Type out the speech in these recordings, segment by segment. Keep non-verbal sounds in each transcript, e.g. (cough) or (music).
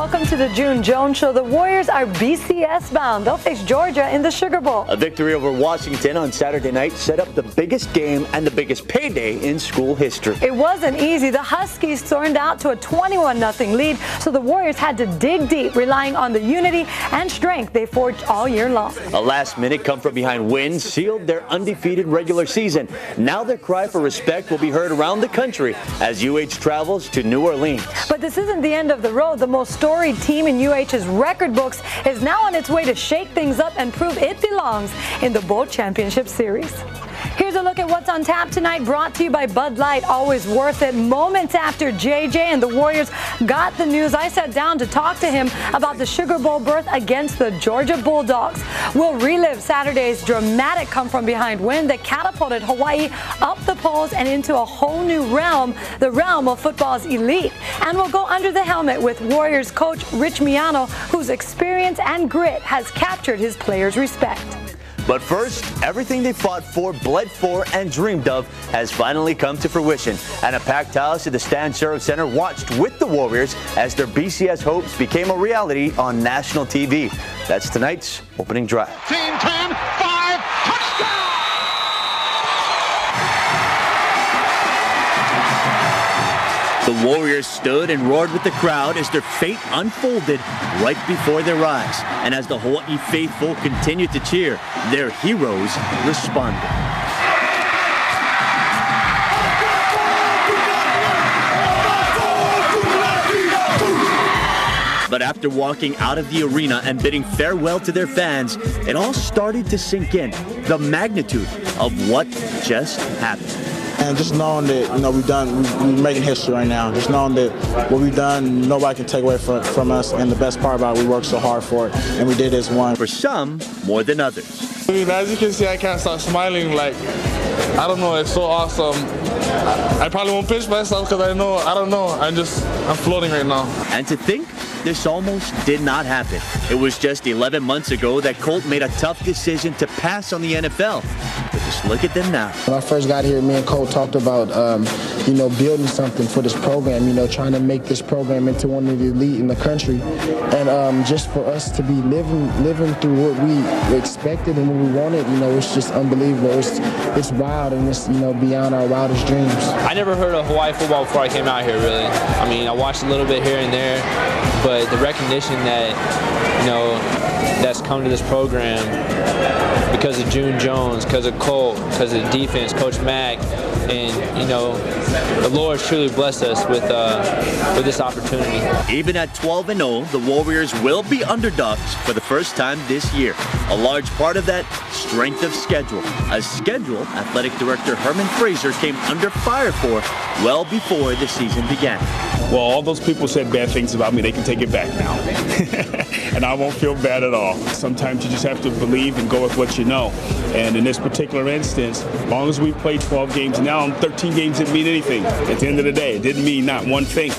welcome to the June Jones Show. The Warriors are BCS bound. They'll face Georgia in the Sugar Bowl. A victory over Washington on Saturday night set up the biggest game and the biggest payday in school history. It wasn't easy. The Huskies stormed out to a 21-0 lead, so the Warriors had to dig deep, relying on the unity and strength they forged all year long. A last-minute come-from-behind win sealed their undefeated regular season. Now their cry for respect will be heard around the country as UH travels to New Orleans. But this isn't the end of the road. The most storied team in UH's record books is now on its way to shake things up and prove it belongs in the Bowl Championship Series. Here's a look at what's on tap tonight, brought to you by Bud Light. Always worth it. Moments after JJ and the Warriors got the news, I sat down to talk to him about the Sugar Bowl berth against the Georgia Bulldogs. We'll relive Saturday's dramatic come from behind win that catapulted Hawaii up the polls and into a whole new realm, the realm of football's elite. And we'll go under the helmet with Warriors coach Rich Miano, whose experience and grit has captured his players' respect. But first, everything they fought for, bled for, and dreamed of has finally come to fruition. And a packed house at the Stan Sheriff Center watched with the Warriors as their BCS hopes became a reality on national TV. That's tonight's opening drive. Team 10, The Warriors stood and roared with the crowd as their fate unfolded right before their eyes. And as the Hawaii faithful continued to cheer, their heroes responded. But after walking out of the arena and bidding farewell to their fans, it all started to sink in the magnitude of what just happened. And just knowing that, you know, we've done, we're making history right now. Just knowing that what we've done, nobody can take away from, from us. And the best part about it, we worked so hard for it. And we did as one. For some, more than others. I mean, as you can see, I can't stop smiling. Like, I don't know, it's so awesome. I probably won't pinch myself because I know, I don't know. I'm just, I'm floating right now. And to think this almost did not happen. It was just 11 months ago that Colt made a tough decision to pass on the NFL. But just look at them now. When I first got here, me and Colt talked about, um, you know, building something for this program, you know, trying to make this program into one of the elite in the country. And um, just for us to be living living through what we expected and what we wanted, you know, it's just unbelievable. It's, it's wild and it's, you know, beyond our wildest dreams. I never heard of Hawaii football before I came out here, really. I mean, I watched a little bit here and there, but the recognition that, you know, that's come to this program because of June Jones, because of Colt, because of the defense, Coach Mack, and you know, the Lord truly blessed us with uh, with this opportunity. Even at 12 and 0, the Warriors will be underdogs for the first time this year. A large part of that strength of schedule, a schedule athletic director Herman Frazier came under fire for well before the season began. Well, all those people said bad things about me, they can take it back now. (laughs) and I won't feel bad all. Sometimes you just have to believe and go with what you know. And in this particular instance, as long as we played 12 games now, 13 games didn't mean anything. At the end of the day, it didn't mean not one thing.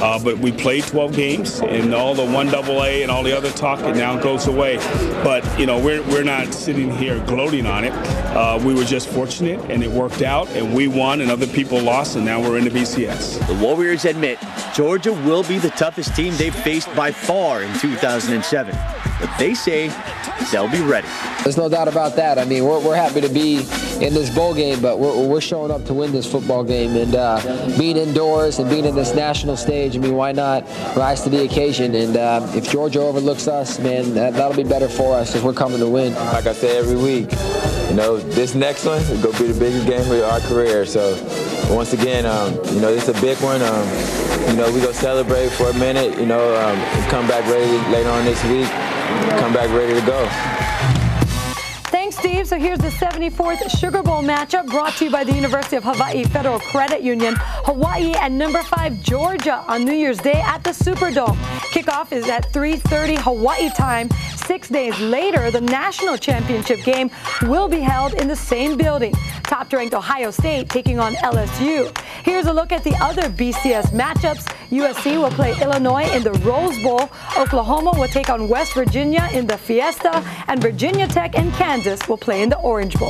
Uh, but we played 12 games, and all the one double A and all the other talk, it now goes away. But, you know, we're, we're not sitting here gloating on it. Uh, we were just fortunate, and it worked out, and we won, and other people lost, and now we're in the BCS. The Warriors admit Georgia will be the toughest team they've faced by far in 2007. But they say they'll be ready. There's no doubt about that. I mean, we're, we're happy to be in this bowl game, but we're, we're showing up to win this football game. And uh, being indoors and being in this national stage, I mean, why not rise to the occasion? And uh, if Georgia overlooks us, man, that, that'll be better for us if we're coming to win. Like I say every week, you know, this next one is going to be the biggest game of our career. So once again, um, you know, it's a big one. Um, you know, we go celebrate for a minute, you know, um, come back ready later on this week, come back ready to go. Thanks, Steve. So here's the 74th Sugar Bowl matchup brought to you by the University of Hawaii Federal Credit Union. Hawaii and number five Georgia on New Year's Day at the Superdome. Kickoff is at 3.30 Hawaii time. Six days later, the national championship game will be held in the same building. Top-ranked Ohio State taking on LSU. Here's a look at the other BCS matchups. USC will play Illinois in the Rose Bowl. Oklahoma will take on West Virginia in the Fiesta. And Virginia Tech and Kansas will play in the Orange Bowl.